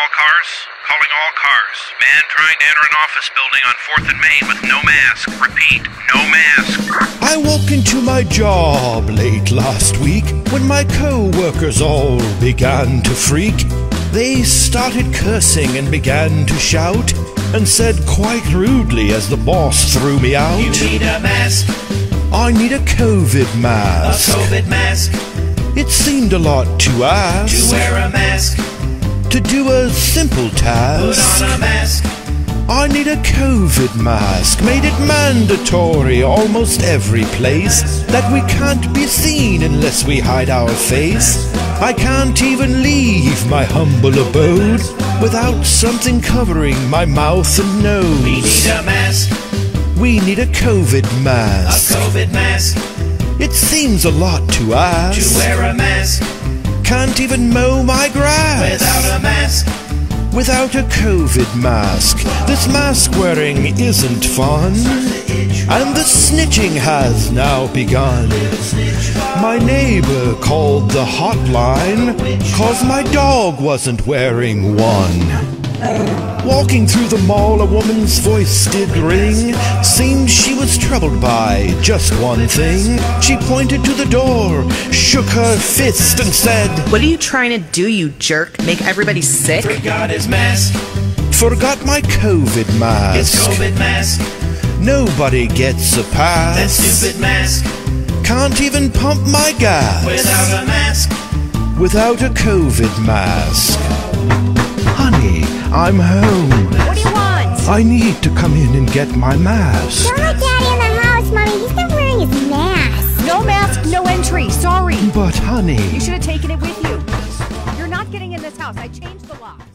all cars? Calling all cars. Man trying to enter an office building on 4th and Main with no mask. Repeat, no mask. I walked into my job late last week when my co-workers all began to freak. They started cursing and began to shout and said quite rudely as the boss threw me out. You need a mask, I need a COVID mask. a mask. COVID mask, It seemed a lot to ask. to wear a mask, to do a simple put task. on a mask, I need a COVID mask, made it mandatory almost every place that we can't be seen unless we hide our face. I can't even leave my humble abode without something covering my mouth and nose. we need a mask, We need a COVID mask. a. COVID mask, It seems a lot to to wear a mask, Can't even mow my grass. without a mask, without a COVID mask. This mask wearing isn't fun. And the snitching has now begun. My neighbor called the hotline cause my dog wasn't wearing one. Walking through the mall, a woman's voice did ring. Seemed troubled by just one thing. She pointed to the door, shook her fist, and said, What are you trying to do, you jerk? Make everybody sick? forgot his mask, Forgot my COVID his mask. COVID mask, Nobody gets a that pass. stupid mask, Can't even pump my gas without a mask, without a COVID mask. Honey, I'm home. What do you want? I need to come in and get my mask. Don't let Daddy sorry. But honey. You should have taken it with you. You're not getting in this house. I changed the lock.